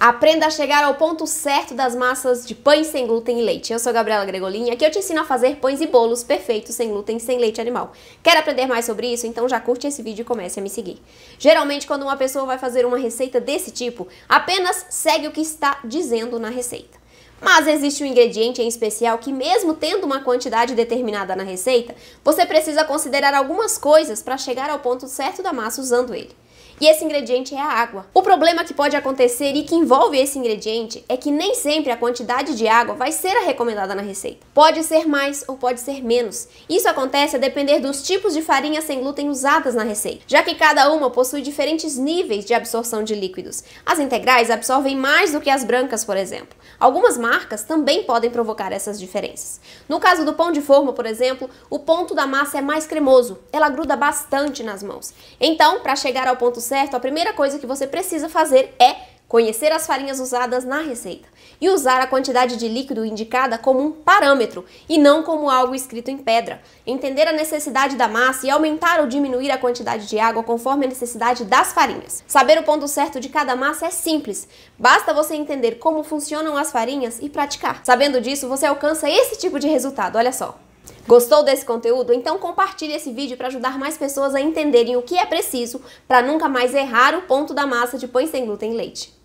Aprenda a chegar ao ponto certo das massas de pães sem glúten e leite. Eu sou Gabriela Gregolin, aqui eu te ensino a fazer pães e bolos perfeitos sem glúten e sem leite animal. Quer aprender mais sobre isso? Então já curte esse vídeo e comece a me seguir. Geralmente, quando uma pessoa vai fazer uma receita desse tipo, apenas segue o que está dizendo na receita. Mas existe um ingrediente em especial que, mesmo tendo uma quantidade determinada na receita, você precisa considerar algumas coisas para chegar ao ponto certo da massa usando ele e esse ingrediente é a água. O problema que pode acontecer e que envolve esse ingrediente é que nem sempre a quantidade de água vai ser a recomendada na receita. Pode ser mais ou pode ser menos. Isso acontece a depender dos tipos de farinha sem glúten usadas na receita, já que cada uma possui diferentes níveis de absorção de líquidos. As integrais absorvem mais do que as brancas, por exemplo. Algumas marcas também podem provocar essas diferenças. No caso do pão de forma, por exemplo, o ponto da massa é mais cremoso, ela gruda bastante nas mãos. Então, para chegar ao ponto certo, a primeira coisa que você precisa fazer é conhecer as farinhas usadas na receita e usar a quantidade de líquido indicada como um parâmetro e não como algo escrito em pedra. Entender a necessidade da massa e aumentar ou diminuir a quantidade de água conforme a necessidade das farinhas. Saber o ponto certo de cada massa é simples, basta você entender como funcionam as farinhas e praticar. Sabendo disso, você alcança esse tipo de resultado, olha só. Gostou desse conteúdo? Então compartilhe esse vídeo para ajudar mais pessoas a entenderem o que é preciso para nunca mais errar o ponto da massa de pães sem glúten e leite.